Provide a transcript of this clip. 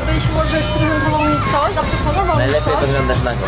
żebyś może sprezentował mi coś, zaproponował mi Najlepiej coś. wyglądasz nago.